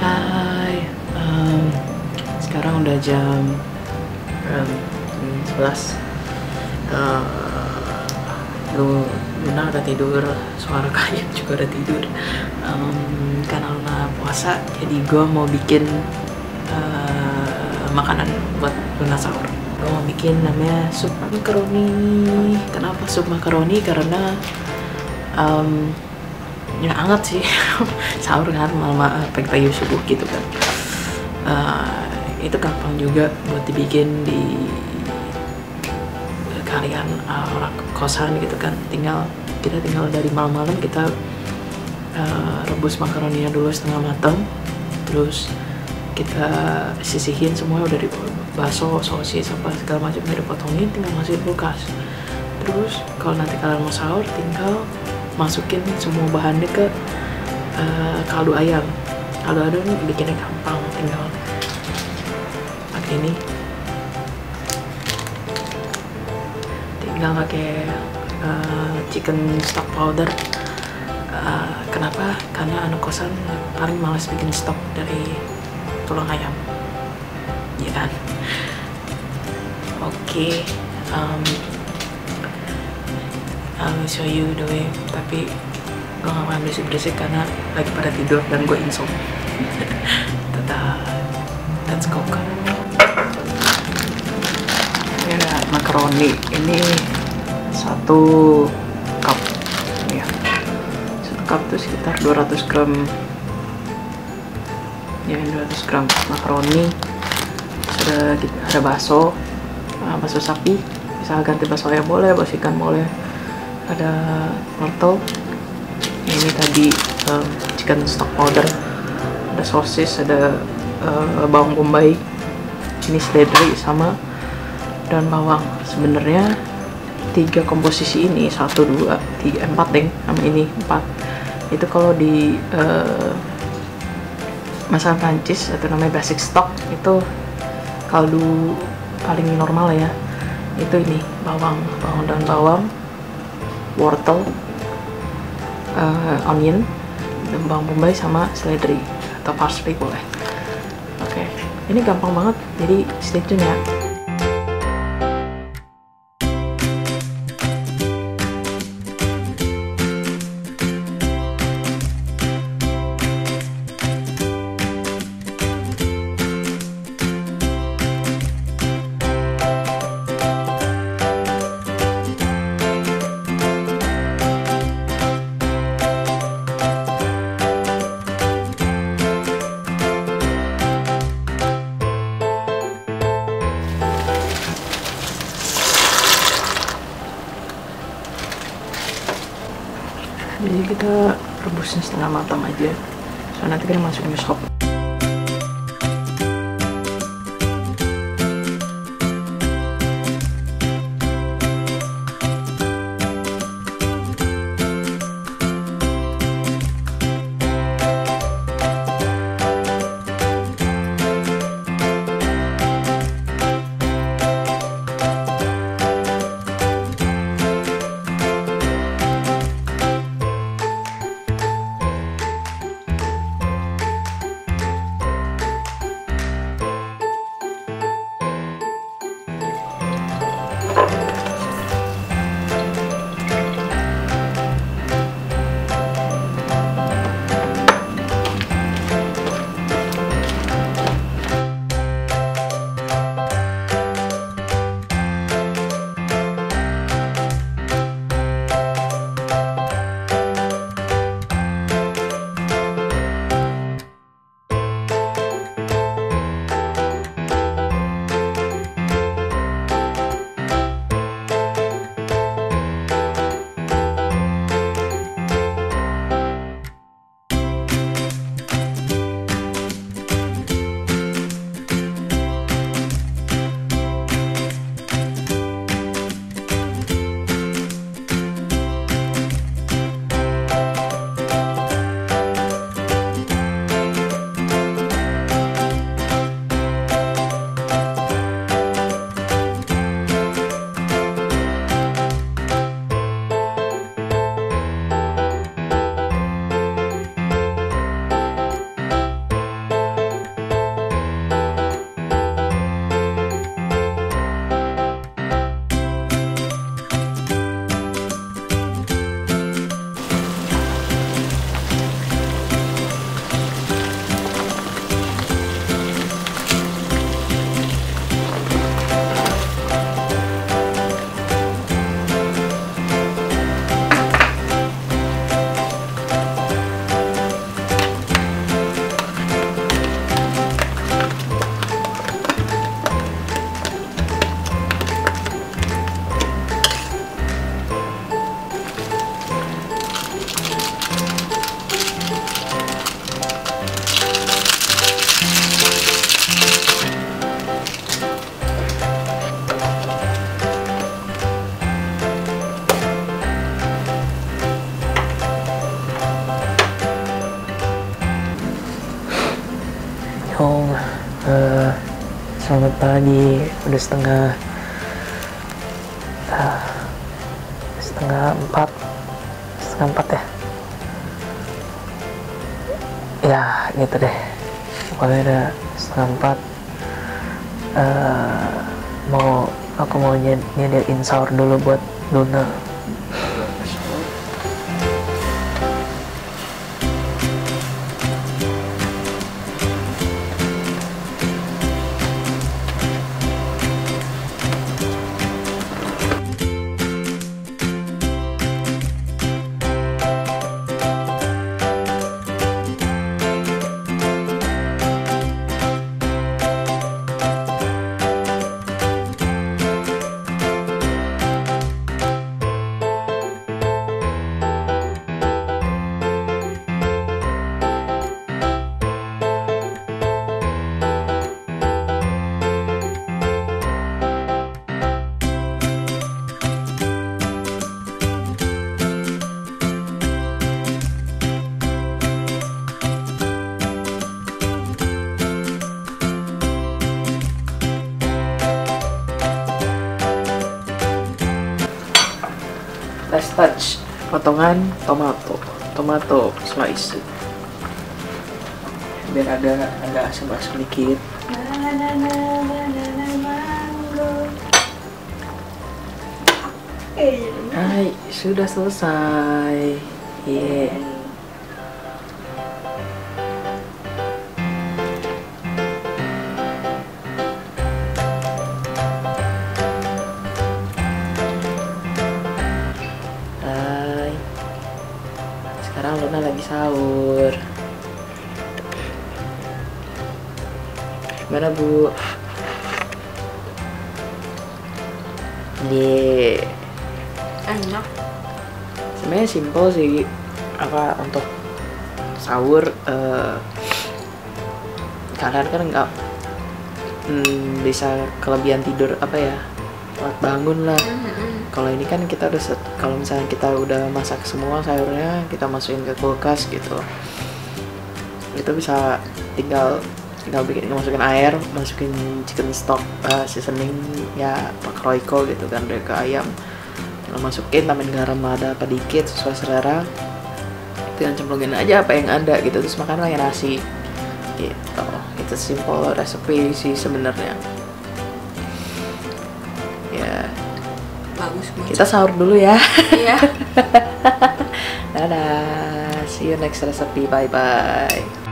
Hai, em, sekarang udah jam em, 11 Eh, lu udah tidur, suara kayak juga udah tidur. Em, Karena puasa, jadi gue mau bikin eh, makanan buat Luna sahur. Gue mau bikin namanya sup makaroni. Kenapa sup makaroni? Karena em, ya anget sih. Sahur kan malam pagi-pagi subuh gitu kan. Eh, itu gampang juga buat dibikin di kalian uh, orang kosan gitu kan. Tinggal kita tinggal dari malam-malam kita uh, rebus makaroninya dulu setengah matang. Terus kita sisihin semua udah di bakso sosis apa segala macam udah dipotongin tinggal masukin kulkas. Terus kalau nanti kalian mau sahur tinggal masukin semua bahannya ke uh, kaldu ayam. Kaldu ayam bikinnya gampang tinggal pakai ini. Tinggal pakai uh, chicken stock powder. Uh, kenapa? Karena anak kosan paling males bikin stok dari tulang ayam. Ya kan? Oke um, I'll show you the way. Tapi gue gak akan berisik-berisik karena lagi pada tidur dan gue insomnia. Tetap let's go kan ini ada makaroni. Ini satu cup. Ya satu cup itu sekitar 200 gram. Ya ini 200 gram makaroni. Ada ada bakso. Ah, bakso sapi. Bisa ganti bakso ayam boleh bakso ikan boleh ada wortel. Ini tadi um, chicken stock powder. Ada sosis ada uh, bawang bombay. Ini seledri sama dan bawang. Sebenarnya tiga komposisi ini satu dua tiga empat deh sama ini empat. Itu kalau di uh, masakan Prancis atau namanya basic stock itu kaldu paling normal ya. Itu ini bawang bawang dan bawang wortel uh, onion dan bawang bombay sama seledri atau parsley boleh. Oke ini gampang banget jadi stay tune ya jadi kita rebusnya setengah matang aja. Soalnya nanti kita masukin sop home. Uh, selamat pagi, udah setengah uh, setengah empat, setengah empat ya. Ya gitu deh, pokoknya udah setengah empat. Uh, mau aku mau nyediain sahur dulu buat Luna potongan tomato tomato slice biar ada agak asam-asam dikit Hai, sudah selesai. Yeah. Gimana Bu? Ye. enak Sebenarnya simpel sih apa untuk sahur eh, kalian kan nggak hmm, bisa kelebihan tidur apa ya telat bangun lah kalau ini kan kita udah kalau misalnya kita udah masak semua sayurnya kita masukin ke kulkas gitu itu bisa tinggal tinggal bikin masukin air masukin chicken stock eh, seasoning ya pak royco gitu kan dari ke ayam. Tinggal masukin tambahin garam ada apa dikit sesuai selera. Tinggal cemplungin aja apa yang ada gitu terus makan pakai nasi. Gitu. Itu simple resepi sih sebenarnya. Ya. Bagus banget kita sahur dulu ya. Iya. Dadah. See you next recipe. Bye bye